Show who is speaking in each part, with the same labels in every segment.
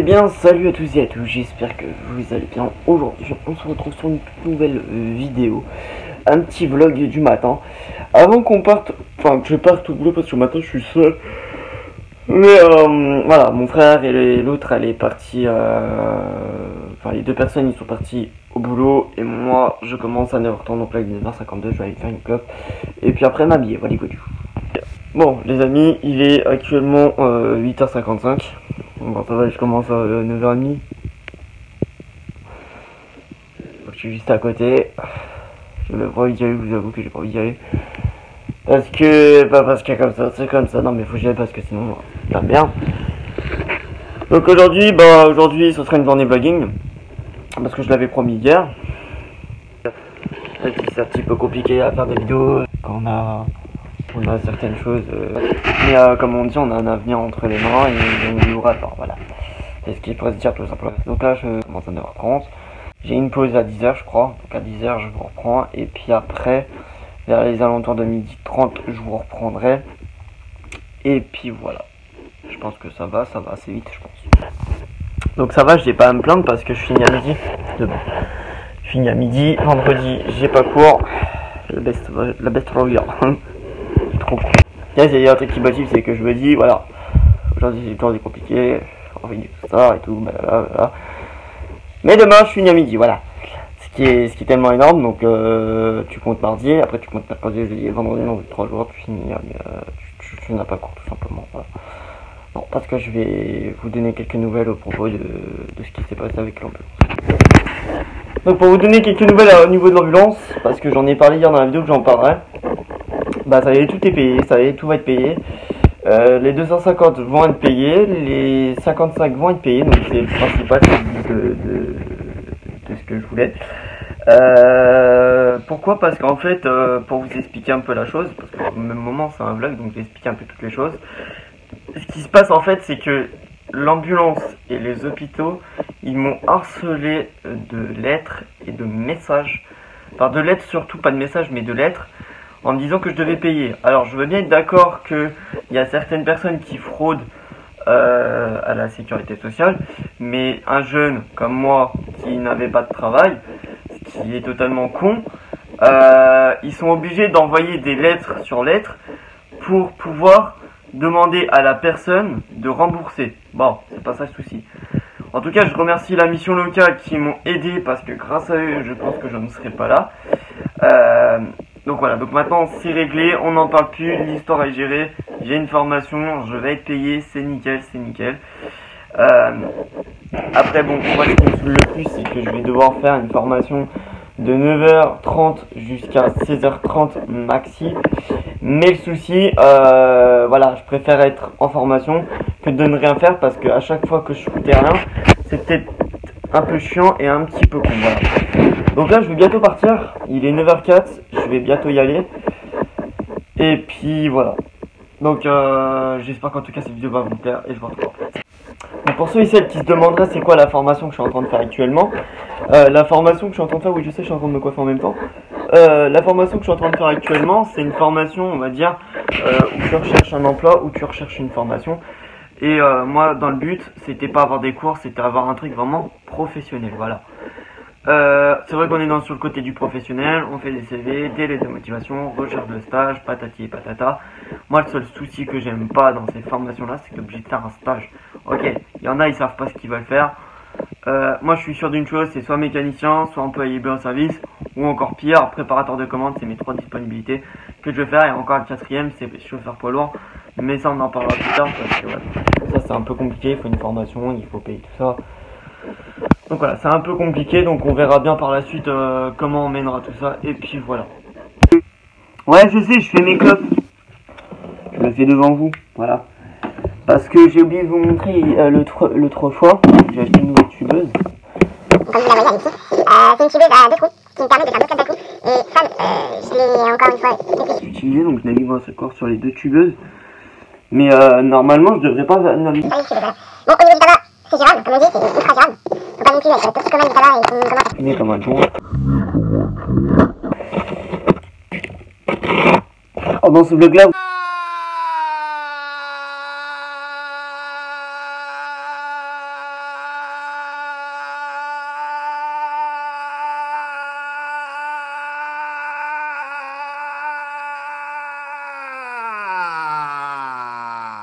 Speaker 1: Eh bien, salut à tous et à tous, j'espère que vous allez bien. Aujourd'hui, on se retrouve sur une toute nouvelle euh, vidéo, un petit vlog du matin. Avant qu'on parte, enfin que je parte au boulot parce que le matin je suis seul. Mais euh, voilà, mon frère et l'autre, elle est partie. Euh, enfin, les deux personnes, ils sont partis au boulot. Et moi, je commence à 9h30, donc là, il est 9h52, je vais aller faire une clope. Et puis après, m'habiller, voilà, du Bon, les amis, il est actuellement 8h55. Bon, ça va, je commence à 9h30. je suis juste à côté. Je n'ai pas envie d'y aller, je vous avoue que j'ai pas envie d'y aller. Parce que, pas parce que comme ça, c'est comme ça. Non, mais faut que j'y aille parce que sinon, la merde. Donc aujourd'hui, bah, aujourd'hui, ce sera une journée blogging. Parce que je l'avais promis hier. C'est un petit peu compliqué à faire des vidéos quand on a on a certaines choses. Euh, mais euh, comme on dit, on a un avenir entre les mains et on aura pas. Voilà. C'est ce qu'il pourrait se dire tout simplement. Donc là, je commence à 9h30. J'ai une pause à 10h, je crois. Donc à 10h, je vous reprends. Et puis après, vers les alentours de 12h30, je vous reprendrai. Et puis voilà. Je pense que ça va, ça va assez vite, je pense. Donc ça va, j'ai pas à me plaindre parce que je finis à midi. Demain. Je finis à midi. Vendredi, j'ai pas cours. La best, la Il y a un truc qui motive, c'est que je me dis, voilà, aujourd'hui c'est journée compliqué, envie de tout ça et tout, blablabla. Mais demain je finis à midi, voilà. Ce qui est, tellement énorme, donc euh, tu comptes mardi, après tu comptes mercredi, jeudi vendredi, donc 3 jours, tu finis, euh, tu, n'as pas cours tout simplement. Non, parce que je vais vous donner quelques nouvelles au propos de, de ce qui s'est passé avec l'ambulance. Donc pour vous donner quelques nouvelles au niveau de l'ambulance, parce que j'en ai parlé hier dans la vidéo que j'en parlerai, bah ça y est, tout est payé, ça y est, tout va être payé. Euh, les 250 vont être payés, les 55 vont être payés, donc c'est le principal de, de, ce que je voulais. Euh, pourquoi? Parce qu'en fait, euh, pour vous expliquer un peu la chose, parce qu'au même moment c'est un vlog, donc j'explique un peu toutes les choses. Ce qui se passe en fait, c'est que l'ambulance et les hôpitaux, ils m'ont harcelé de lettres et de messages. Enfin, de lettres surtout, pas de messages, mais de lettres en me disant que je devais payer. Alors je veux bien être d'accord qu'il y a certaines personnes qui fraudent euh, à la sécurité sociale, mais un jeune comme moi qui n'avait pas de travail, ce qui est totalement con, euh, ils sont obligés d'envoyer des lettres sur lettres pour pouvoir demander à la personne de rembourser. Bon, c'est pas ça le souci. En tout cas, je remercie la mission locale qui m'ont aidé parce que grâce à eux, je pense que je ne serais pas là. Euh, donc voilà, donc maintenant c'est réglé, on n'en parle plus, l'histoire est gérée, j'ai une formation, je vais être payé, c'est nickel, c'est nickel. Euh, après bon, moi ce qui me saoule le plus c'est que je vais devoir faire une formation de 9h30 jusqu'à 16h30 maxi. Mais le souci, euh, voilà, je préfère être en formation que de ne rien faire parce qu'à chaque fois que je terrain, c'est peut-être un peu chiant et un petit peu con. Voilà. Donc là, je vais bientôt partir. Il est 9h04. Je vais bientôt y aller. Et puis voilà. Donc euh, j'espère qu'en tout cas cette vidéo va vous plaire et je vous retrouve. Donc pour ceux et celles qui se demanderaient c'est quoi la formation que je suis en train de faire actuellement, euh, la formation que je suis en train de faire, oui je sais je suis en train de me coiffer en même temps, euh, la formation que je suis en train de faire actuellement c'est une formation on va dire où tu recherches un emploi, où tu recherches une formation et moi dans le but c'était pas avoir des cours, c'était avoir un truc vraiment professionnel, voilà. Euh, c'est vrai qu'on est dans sur le côté du professionnel, on fait des CV, des lettres de motivation, recherche de stage, patati et patata. Moi, le seul souci que j'aime pas dans ces formations-là, c'est que obligé de faire un stage. Ok, il y en a, ils savent pas ce qu'ils veulent faire. Euh, moi, je suis sûr d'une chose, c'est soit mécanicien, soit employé en service, ou encore pire, préparateur de commandes, c'est mes trois disponibilités que je vais faire. Et encore le quatrième, c'est chauffeur poids lourd. Mais ça, on en parlera plus tard, parce que ça, c'est un peu compliqué, il faut une formation, il faut payer tout ça. Donc voilà, c'est un peu compliqué, donc on verra bien par la suite euh, comment on mènera tout ça. Et puis voilà. Ouais, je sais, je fais mes clopes. Je le fais devant vous, voilà. Parce que j'ai oublié de vous montrer euh, le l'autre fois, j'ai acheté une nouvelle tubeuse.
Speaker 2: Vous la ici, euh, c'est une tubeuse à deux trous qui me permet de faire deux clopes d'un coup. Et ça, je l'ai encore une fois
Speaker 1: utilisé. donc je navigue encore sur les deux tubeuses. Mais normalement, je devrais pas naviguer.
Speaker 2: Bon, au niveau du tabac, c'est gérable, comme on dit, c'est ultra gérable. Faut pas non plus être toxicomane du tabac et qu'on commence
Speaker 1: à... comme un joint. Oh, dans ce vlog-là...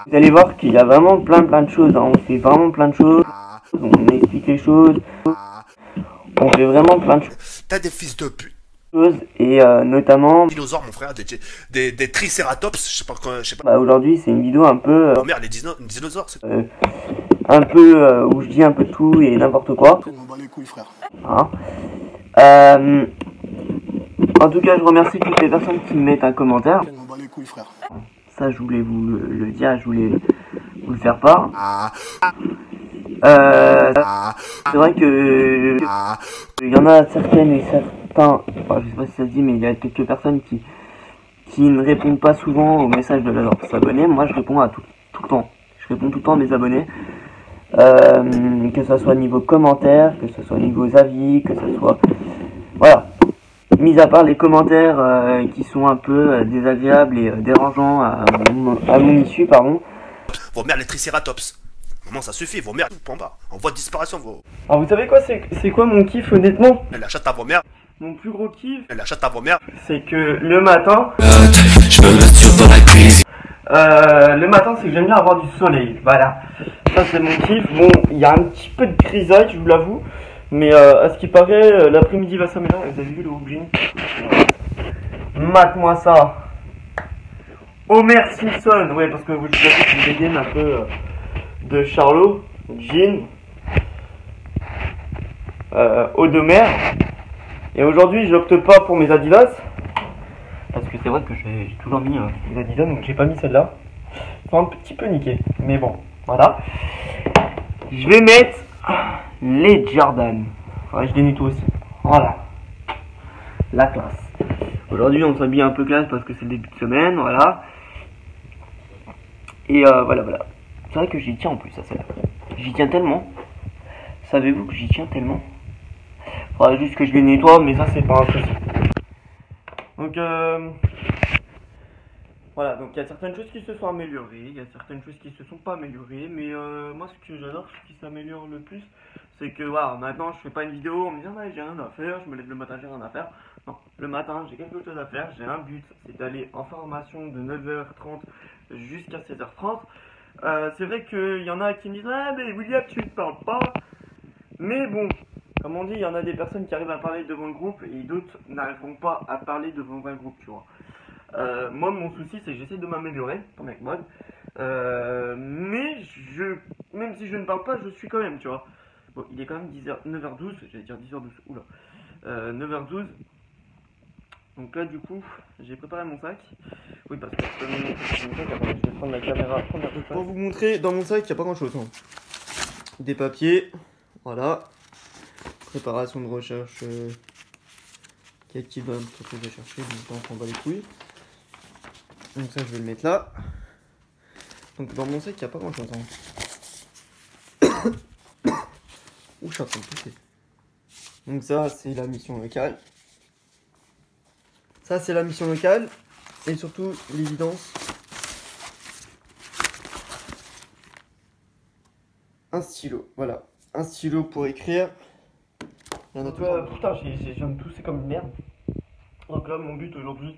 Speaker 1: Vous allez voir qu'il y a vraiment plein plein de choses. hein. On fait vraiment plein de choses. On explique les choses. On fait vraiment plein de
Speaker 3: T'as des fils de pute.
Speaker 1: choses. Et euh, notamment,
Speaker 3: Dinosaures, mon frère, des, des, des tricératops, je sais pas quoi, je sais pas.
Speaker 1: bah, aujourd'hui, c'est une vidéo un peu, euh,
Speaker 3: Oh merde, les dino- dinosaures, c'est.
Speaker 1: euh, un peu euh, où je dis un peu tout et n'importe quoi.
Speaker 4: On bat les couilles, frère.
Speaker 1: hein. Euh, en tout cas, je remercie toutes les personnes qui me mettent un commentaire.
Speaker 4: On bat les couilles, frère.
Speaker 1: Ça, je voulais vous le, le dire, je voulais vous le faire part.
Speaker 3: Ah,
Speaker 1: Euh,
Speaker 3: ah,
Speaker 1: c'est vrai que
Speaker 3: ah.
Speaker 1: il y en a certaines et certains, enfin, je sais pas si ça se dit, mais il y a quelques personnes qui qui ne répondent pas souvent aux messages de leurs abonnés. Moi, je réponds à tout, tout le temps. Je réponds tout le temps à mes abonnés. Euh, que ce soit niveau commentaires, que ce soit niveau avis, que ce soit... Voilà. Mis à part les commentaires euh, qui sont un peu euh, désagréables et euh, dérangeants à mon, à mon issue, pardon.
Speaker 3: Vos mères, les tricératops. Maman, ça suffit, vos mères, point bas. En voie de disparition, vos.
Speaker 1: Alors vous savez quoi, c'est c'est quoi mon kiff honnêtement?
Speaker 3: Elle achète à vos mères,
Speaker 1: Mon plus gros kiff,
Speaker 3: elle achète à vos mères.
Speaker 1: c'est que le matin,
Speaker 5: Je me masturbe dans la cuisine.
Speaker 1: Euh, le matin, c'est que j'aime bien avoir du soleil. Voilà. Ça, c'est mon kiff. Bon, il y a un petit peu de grisaille, je vous l'avoue. Mais euh, à ce qui paraît, euh, l'après-midi va s'améliorer. Vous avez vu le jean Mate-moi ça. Homer Simpson. Ouais, parce que vous c'est une dégaine un peu euh, de Charlot. Jean. Euh, eau de mer. Et aujourd'hui, j'opte pas pour mes Adidas. Parce que c'est vrai que j'ai toujours mis euh, les Adidas, donc j'ai pas mis celle-là. Sont un petit peu niqués. Mais bon, voilà. Je vais mettre les Jordan. Ouais, je les nettoie aussi. Voilà. La classe. Aujourd'hui, on s'habille un peu classe parce que c'est le début de semaine, voilà. Et euh, voilà, voilà. C'est vrai que j'y tiens en plus à celle-là. J'y tiens tellement. Savez-vous que j'y tiens tellement? Faudrait juste que je les nettoie, mais ça, c'est pas un. Donc, euh, voilà, donc il y a certaines choses qui se sont améliorées, il y a certaines choses qui se sont pas améliorées, mais euh, moi ce que j'adore, ce qui s'améliore le plus, c'est que voilà, maintenant je fais pas une vidéo en me disant ouais, j'ai rien à faire, je me lève le matin, j'ai rien à faire. Non, le matin j'ai quelque chose à faire, j'ai un but, c'est d'aller en formation de 9h30 jusqu'à 16h30. Euh, c'est vrai qu'il y en a qui me disent ah mais William tu ne parles pas, mais bon, comme on dit, il y en a des personnes qui arrivent à parler devant le groupe et d'autres n'arriveront pas à parler devant un groupe, tu vois. Euh, moi, mon souci, c'est que j'essaie de m'améliorer, comme avec mode. Euh, mais je, même si je ne parle pas, je suis quand même, tu vois. Bon, il est quand même 10h, 9h12, j'allais dire 10h12, oula. Euh, 9h12. Donc là, du coup, j'ai préparé mon sac. Oui, parce que je vais je vais prendre la caméra. chose. Pour vous montrer, dans mon sac, il n'y a pas grand chose. Des papiers, voilà. Préparation de recherche. Euh... Qui va me truc que je vais chercher, donc on va les couilles. Donc ça, je vais le mettre là. Donc dans mon sac, il n'y a pas grand chose. Ouh, je suis en train de pousser. Donc ça, c'est la mission locale. Ça, c'est la mission locale. Et surtout, l'évidence. Un stylo, voilà. Un stylo pour écrire. Il y en a toi, putain, j'ai- j'ai- je viens de tousser comme une merde. Donc là, mon but aujourd'hui,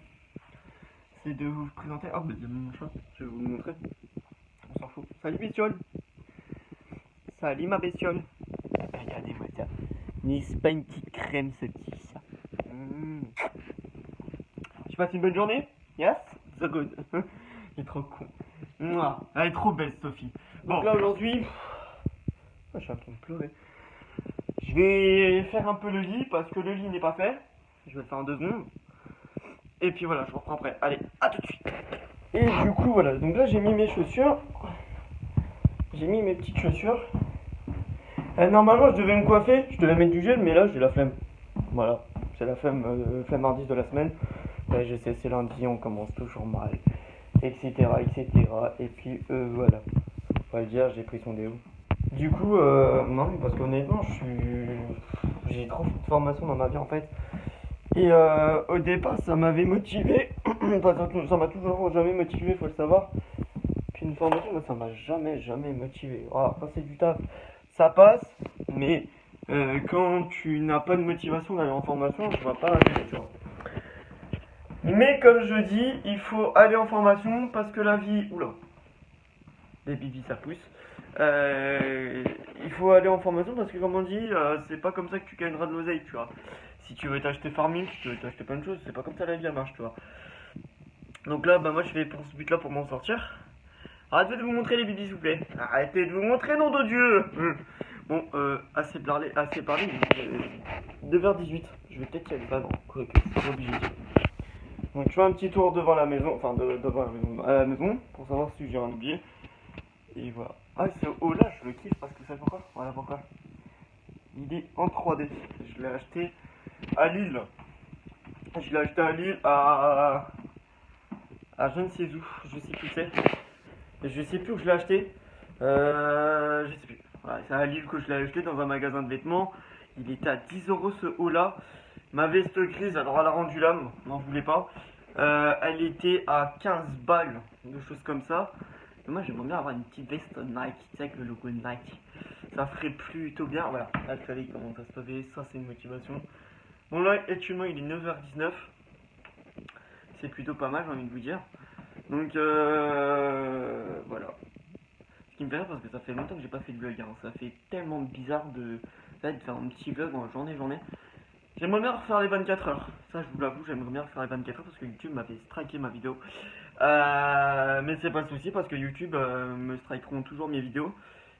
Speaker 1: c'est de vous présenter. Ah, mais il y a mon chat, je vais vous le montrer. On s'en fout. Salut, bestiole Salut, ma bestiole Regardez-moi ça. N'est-ce pas une petite crème, ce petit chat Mmh. Tu passes une bonne journée Yes So good. Il est trop con. Mouah. Elle est trop belle, Sophie. Donc là, aujourd'hui, ah, je suis en train de pleurer. Je vais faire un peu le lit parce que le lit n'est pas fait. Je vais le faire en deux secondes. Et puis voilà, je reprends après. Allez, à tout de suite. Et du coup, voilà. Donc là, j'ai mis mes chaussures. J'ai mis mes petites chaussures. Euh, normalement, je devais me coiffer. Je devais mettre du gel, mais là, j'ai la flemme. Voilà. C'est la flemme, euh, flemmardise de la semaine. Ouais, je sais, c'est lundi, on commence toujours mal. Etc. etc. Et puis, euh, voilà. Va le dire, j'ai pris son déo. Du coup, euh, non, parce qu'honnêtement, je suis. J'ai trop de formation dans ma vie en fait. Et euh, au départ, ça m'avait motivé. Enfin, ça- m'a toujours jamais motivé, faut le savoir. Puis une formation, ça m'a jamais, jamais motivé. Voilà, quand c'est du taf, ça passe. Mais euh, quand tu n'as pas de motivation d'aller en formation, je vois pas tu vois. Mais comme je dis, il faut aller en formation parce que la vie. Oula. des bibis ça pousse. Euh, il faut aller en formation parce que comme on dit, c'est pas comme ça que tu gagneras de l'oseille, tu vois. Si tu veux t'acheter Farming, si tu veux t'acheter plein de choses, c'est pas comme ça la vie marche, tu vois. Donc là, bah moi je vais pour ce but là pour m'en sortir. Arrêtez de vous montrer les bibis s'il vous plaît. Arrêtez de vous montrer, nom de Dieu Hum. Bon, euh, assez parlé, assez parlé, 2h18. Je vais peut-être y aller, pas non, quoique, c'est pas obligé. Donc je fais un petit tour devant la maison, enfin de- devant la maison, à la maison, pour savoir si j'ai un oublié. Et voilà. Ah, ce haut là, je le kiffe parce que ça pourquoi Voilà pourquoi. Il est en 3D. Je l'ai acheté à Lille. Je l'ai acheté à Lille à. je ne sais où. Je sais plus c'est. Je sais plus où je l'ai acheté. Euh. Je sais plus. C'est à Lille que je l'ai acheté dans un magasin de vêtements. Il était à 10 euros ce haut là. Ma veste grise, alors elle a rendu l'âme, n'en voulais pas. Euh, elle était à 15 balles, de choses comme ça. Moi j'aimerais bien avoir une petite veste Nike, tu sais, avec le logo Nike. Ça ferait plutôt bien. Voilà, là comment ça se ça c'est une motivation. Bon là actuellement il est 9h19. C'est plutôt pas mal j'ai envie de vous dire. Donc euh, voilà. Ce qui me fait rire parce que ça fait longtemps que j'ai pas fait de vlog. hein. Ça fait tellement bizarre de, faire un petit vlog en journée journée. J'aimerais bien refaire les 24 heures. Ça, je vous l'avoue, j'aimerais bien refaire les 24 heures parce que YouTube m'avait striké ma vidéo. Euh, mais c'est pas le souci parce que YouTube euh, me strikeront toujours mes vidéos.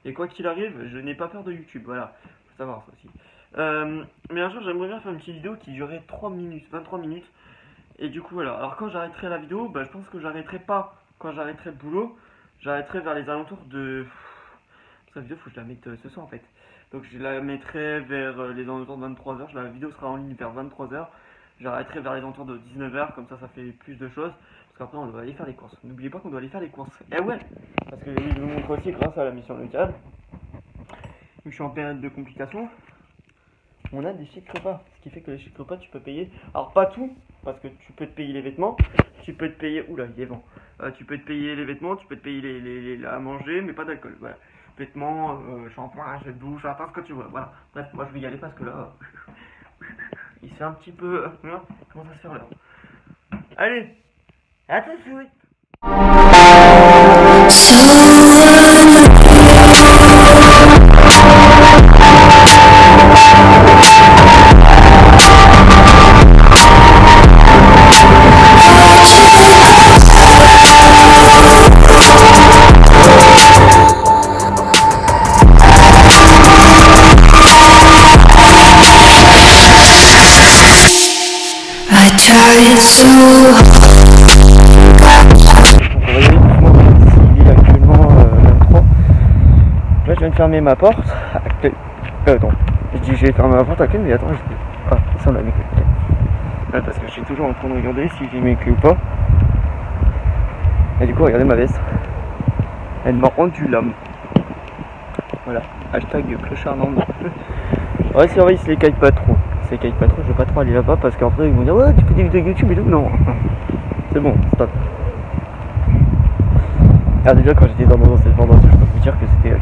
Speaker 1: Et quoi qu'il arrive, je n'ai pas peur de YouTube. Voilà, faut savoir ça aussi. Euh, mais un jour, j'aimerais bien faire une petite vidéo qui durait 3 minutes, 23 minutes. Et du coup, voilà. Alors, quand j'arrêterai la vidéo, bah, je pense que j'arrêterai pas quand j'arrêterai le boulot. J'arrêterai vers les alentours de. Cette vidéo, faut que je la mette euh, ce soir en fait. Donc je la mettrai vers euh, les alentours de 23h. La vidéo sera en ligne vers 23h. J'arrêterai vers les alentours de 19h. Comme ça, ça fait plus de choses. Parce qu'après, on doit aller faire les courses. N'oubliez pas qu'on doit aller faire les courses. Eh ouais Parce que je vous montre aussi grâce à la mission locale. Je suis en période de complications. On a des chèques repas. Ce qui fait que les chèques repas, tu peux payer. Alors, pas tout. Parce que tu peux te payer les vêtements. Tu peux te payer. Oula, il est vent. Euh, tu peux te payer les vêtements. Tu peux te payer les, les- les- à manger. Mais pas d'alcool. Voilà vêtements, euh, shampoing, jet de douche, ce que tu veux. Voilà. Bref, moi je vais y aller parce que là, il se fait un petit peu. hein, comment ça se fait là? Allez, à tout. Fermer ma porte. à clé. Attends, je dis j'ai fermé ma porte à clé, mais attends, je dis. Ah, ça on a clés. Ouais, parce que je suis toujours en train de regarder si j'ai mes clés ou pas. Et du coup, regardez ma veste. Elle m'a rendu l'âme. Voilà, hashtag clochard non. Ouais, c'est vrai, ils se les caillent pas trop. Ils se les pas trop, je vais pas trop aller là-bas parce qu'après ils vont dire Ouais, tu fais des vidéos YouTube et tout. Non, c'est bon, stop. Ah déjà quand j'étais dans, cette formation, je peux que c'était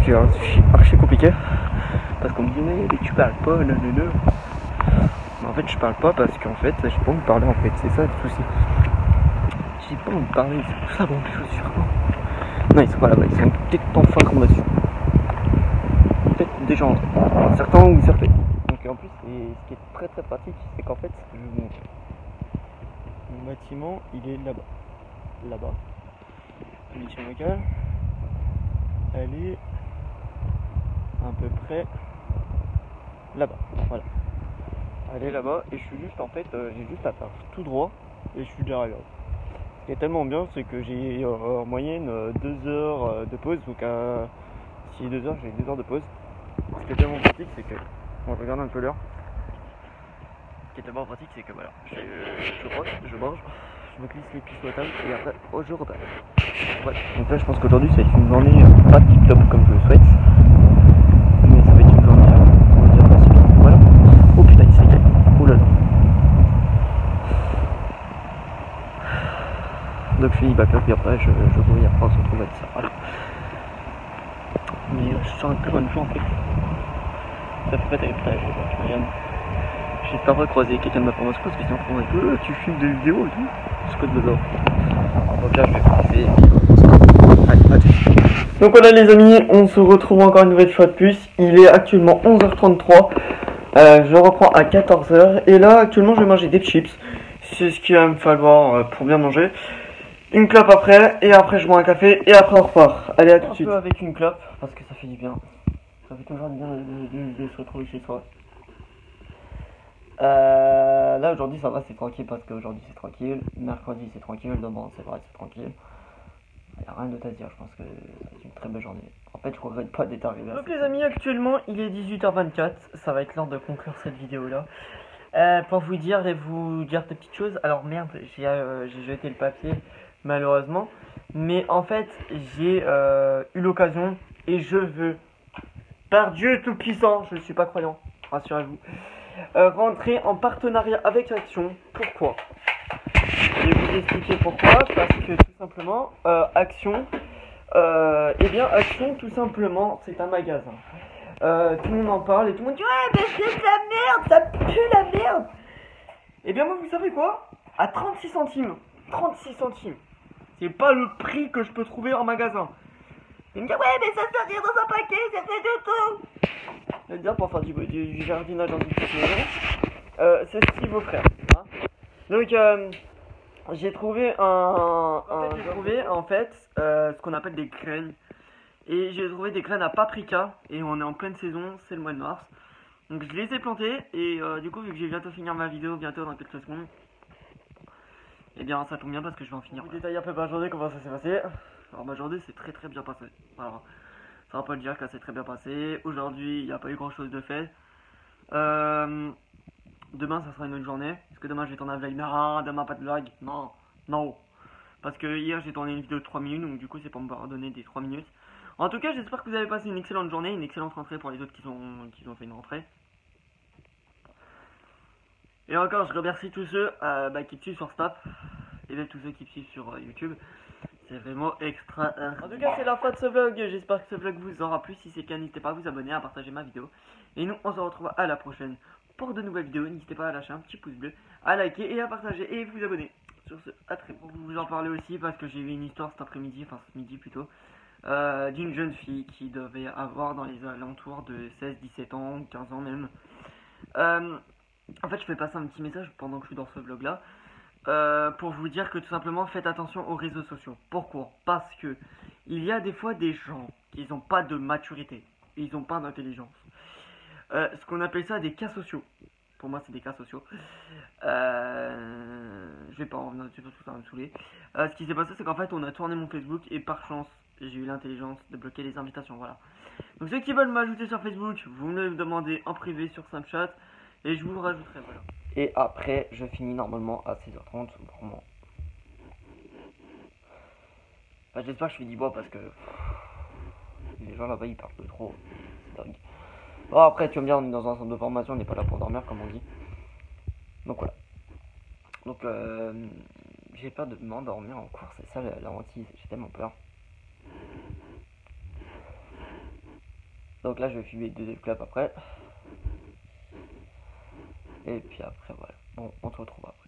Speaker 1: archi, compliqué. Parce qu'on me dit mais, tu parles pas, non, non, non. Mais en fait je parle pas parce qu'en fait j'ai pas envie de parler en fait, c'est ça le souci. J'ai pas envie de parler, c'est pour ça les chaussures. Non ils sont pas là-bas, ils sont peut-être en formation. Peut-être déjà entrés. Certains ou certains. Donc en plus ce qui est très très pratique c'est qu'en fait. Mon bâtiment il est là-bas. Là-bas elle est à peu près là-bas. Voilà. Elle est là-bas et je suis juste en fait, euh, j'ai juste à faire tout droit et je suis derrière. Ce qui est tellement bien, c'est que j'ai euh, en moyenne euh, deux heures euh, de pause. Donc à si j'ai deux heures, j'ai deux heures de pause. Ce qui est tellement pratique, c'est que je regarde un peu l'heure. Ce qui est tellement pratique, c'est que voilà, je, je je mange, je me glisse les pieds et après, oh, repars. Ouais, donc là je pense qu'aujourd'hui ça va être une journée euh, pas tip top comme je le souhaite. Mais ça va être une journée, euh, comment dire, pacifique. Voilà. Oh putain, il s'est. Oh là. Donc je finis bac puis après je, je et après on se retrouve à ça. Mais euh, je sens un peu bonne joie en fait. Ça fait pas terrible, je regarde. J'espère pas croiser quelqu'un de ma formation parce que sinon on dire Euh, tu filmes des vidéos et tout. C'est quoi de bizarre Donc là je vais passer et puis on se retrouve. Allez, à tout. Donc voilà les amis, on se retrouve encore une nouvelle fois de plus. Il est actuellement 11h33. Euh, je reprends à 14h. Et là actuellement je vais manger des chips. C'est ce qu'il va me falloir euh, pour bien manger. Une clope après, et après je bois un café, et après on repart. Allez à tout de suite. avec une clope, parce que ça fait du bien. Ça fait toujours du bien de, de- de se retrouver chez soi. Euh, là aujourd'hui ça va, c'est tranquille parce qu'aujourd'hui c'est tranquille. Mercredi c'est tranquille, demain c'est vrai, c'est tranquille. Il n'y a rien d'autre à dire, je pense que c'est une très belle journée. En fait, je regrette pas d'être arrivé. Donc, les amis, actuellement, il est 18h24. Ça va être l'heure de conclure cette vidéo-là. Euh, pour vous dire et vous dire des petites choses. Alors, merde, j'ai euh, j'ai jeté le papier, malheureusement. Mais en fait, j'ai euh, eu l'occasion et je veux, par Dieu Tout-Puissant, je ne suis pas croyant, rassurez-vous, euh, rentrer en partenariat avec Action. Pourquoi? Je vais vous expliquer pourquoi. Parce que tout simplement, euh, Action, euh, eh bien, Action, tout simplement, c'est un magasin. Tout le monde en parle et tout le monde dit Ouais, mais c'est de la merde, ça pue la merde. Eh bien, moi, vous savez quoi? À 36 centimes. 36 centimes. C'est pas le prix que je peux trouver en magasin. Il me dit Ouais, mais ça se dans un paquet, c'est du tout. Dire pour faire du, du, du jardinage dans une petite maison. Euh, c'est ce qu'il vaut frère. hein. Donc, euh, j'ai trouvé un, un- j'ai trouvé en fait euh, ce qu'on appelle des graines et j'ai trouvé des graines à paprika et on est en pleine saison, c'est le mois de mars. Donc je les ai plantées et euh, du coup vu que je vais bientôt finir ma vidéo bientôt dans quelques secondes, et bien ça tombe bien parce que je vais en finir. Détailler un peu ma journée comment ça s'est passé? Alors ma journée s'est très très bien passée. Alors ça va pas le dire qu'elle s'est très bien passée. Aujourd'hui il n'y a pas eu grand chose de fait. Euh, Demain, ça sera une autre journée. Est-ce que demain, je vais tourner un vlog Non, demain, pas de vlog. Non, non. Parce que hier, j'ai tourné une vidéo de 3 minutes, donc du coup, c'est pour me pardonner des 3 minutes. En tout cas, j'espère que vous avez passé une excellente journée, une excellente rentrée pour les autres qui ont, qui ont fait une rentrée. Et encore, je remercie tous ceux euh, bah, qui me suivent sur Snap et tous ceux qui me suivent sur euh, YouTube. C'est vraiment extra. En tout cas, c'est la fin de ce vlog. J'espère que ce vlog vous aura plu. Si c'est le cas, n'hésitez pas à vous abonner, à partager ma vidéo. Et nous, on se retrouve à la prochaine pour de nouvelles vidéos. N'hésitez pas à lâcher un petit pouce bleu, à liker et à partager et vous abonner. Sur ce, à très Pour vous en parler aussi parce que j'ai vu une histoire cet après-midi, enfin ce midi plutôt, euh, d'une jeune fille qui devait avoir dans les alentours de 16, 17 ans, 15 ans même. Euh, en fait, je fais passer un petit message pendant que je suis dans ce vlog là. Euh, pour vous dire que tout simplement faites attention aux réseaux sociaux. Pourquoi? Parce que il y a des fois des gens qui n'ont pas de maturité, ils n'ont pas d'intelligence. Euh, ce qu'on appelle ça des cas sociaux. Pour moi, c'est des cas sociaux. Euh, je vais pas en revenir dessus parce que ça va me saouler. Euh, ce qui s'est passé, c'est qu'en fait, on a tourné mon Facebook et par chance, j'ai eu l'intelligence de bloquer les invitations. Voilà. Donc, ceux qui veulent m'ajouter sur Facebook, vous me le demandez en privé sur Snapchat et je vous rajouterai. Voilà. Et après, je finis normalement à 6h30. Vraiment. J'espère que je du bois parce que les gens là-bas ils parlent de trop. C'est dingue. Bon, après, tu vas me on est dans un centre de formation, on n'est pas là pour dormir, comme on dit. Donc voilà. Donc, euh, j'ai peur de m'endormir en cours, c'est ça la, la hantise, j'ai tellement peur. Donc là, je vais fumer deux clubs après. Et puis après, voilà. Bon, on se retrouve après.